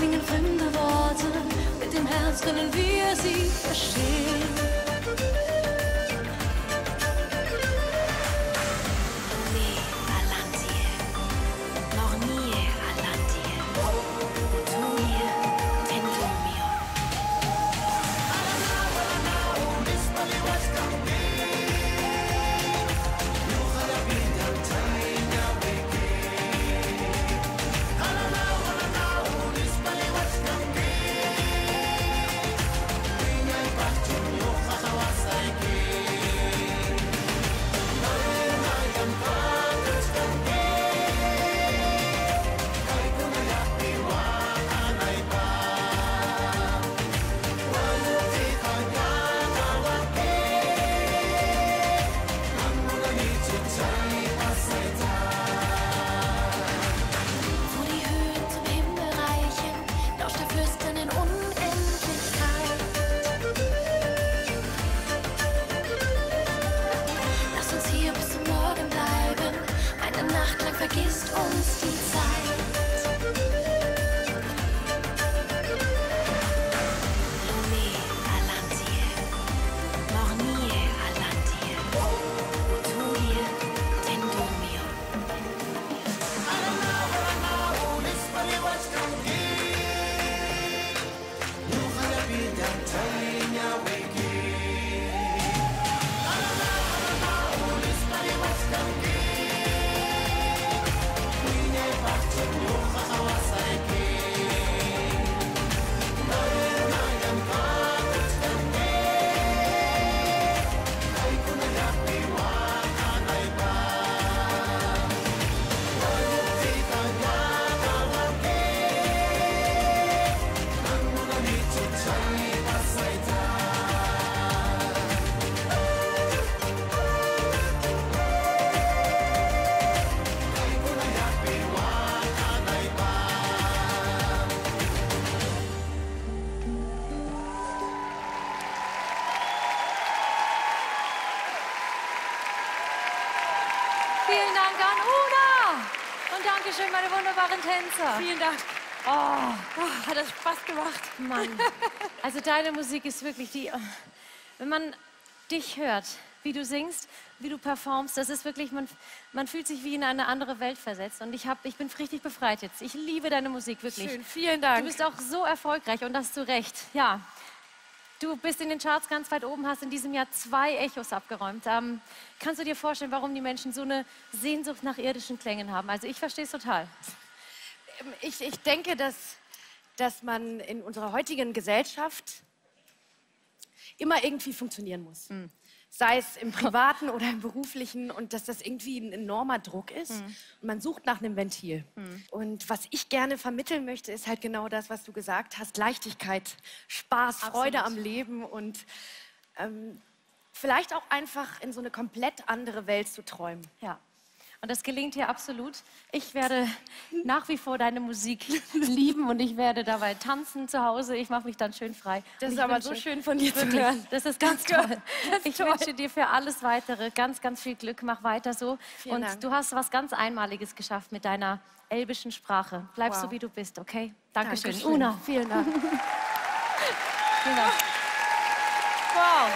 klingen fremde Worte, mit dem Herz können wir sie verstehen. Vielen Dank an Una. Und Dankeschön, meine wunderbaren Tänzer. Vielen Dank. Oh, Oh, hat das Spaß gemacht. Mann. Also deine Musik ist wirklich die. Wenn man dich hört, wie du singst, wie du performst, das ist wirklich, man, man fühlt sich wie in eine andere Welt versetzt. Und ich, hab, ich bin richtig befreit jetzt. Ich liebe deine Musik, wirklich. Schön, vielen Du Dank. bist auch so erfolgreich und das zu Recht. Ja. Du bist in den Charts ganz weit oben, hast in diesem Jahr zwei Echos abgeräumt. Ähm, kannst du dir vorstellen, warum die Menschen so eine Sehnsucht nach irdischen Klängen haben? Also ich verstehe es total. Ich, ich denke, dass, dass man in unserer heutigen Gesellschaft immer irgendwie funktionieren muss. Sei es im privaten oder im beruflichen und dass das irgendwie ein enormer Druck ist. Und man sucht nach einem Ventil. Und was ich gerne vermitteln möchte, ist halt genau das, was du gesagt hast. Leichtigkeit, Spaß, Freude am Leben und ähm, vielleicht auch einfach in so eine komplett andere Welt zu träumen. Ja. Und das gelingt dir absolut. Ich werde nach wie vor deine Musik lieben und ich werde dabei tanzen zu Hause. Ich mache mich dann schön frei. Das ist aber wünsche- so schön von dir zu hören. Das ist ganz Das toll. ist Ich toll. wünsche dir für alles Weitere ganz, ganz viel Glück. Mach weiter so. Vielen und Dank. du hast was ganz Einmaliges geschafft mit deiner elbischen Sprache. Bleib Wow. so, wie du bist, okay? Dankeschön. Dankeschön. Una, Vielen Dank. vielen Dank. Wow.